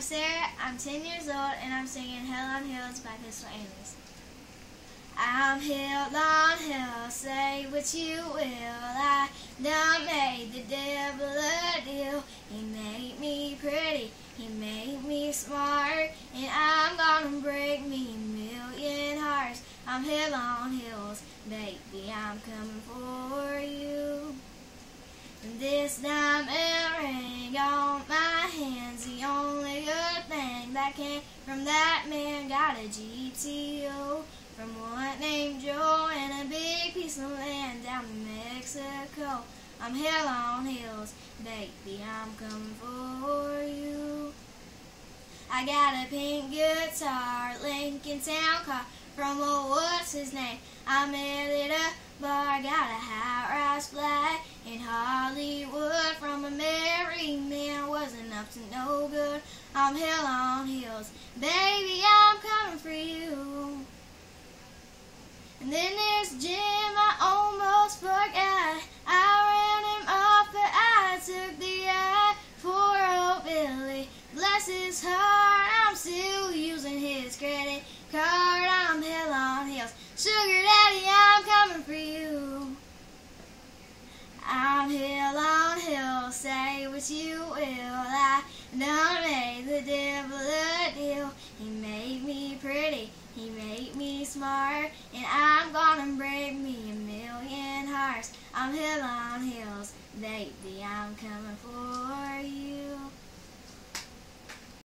I'm Sarah, I'm 10 years old, and I'm singing Hell on Heels by Pistol Annies. I'm hill on hill, say what you will. I done made the devil a deal. He made me pretty, he made me smart, and I'm gonna break me million hearts. I'm hill on hills, baby, I'm coming for you. This diamond ring on that came from that man. Got a GTO from one named Joe and a big piece of land down in Mexico. I'm hell on hills, baby, I'm coming for you. I got a pink guitar, Lincoln Town car from a what's his name. I met it a little bar, got a high rise flag in Hollywood from a married man. Wasn't up to no good. I'm hell on heels, baby, I'm coming for you. And then there's Jim, I almost forgot. I ran him off, but I took the eye. Poor old Billy, bless his heart. I'm still using his credit card. I'm hell on hills. Sugar daddy, I'm coming for you. I'm hell on hills, you will. I done made the devil a deal. He made me pretty, he made me smart, and I'm gonna break me a million hearts. I'm hill on hills, baby, I'm coming for you.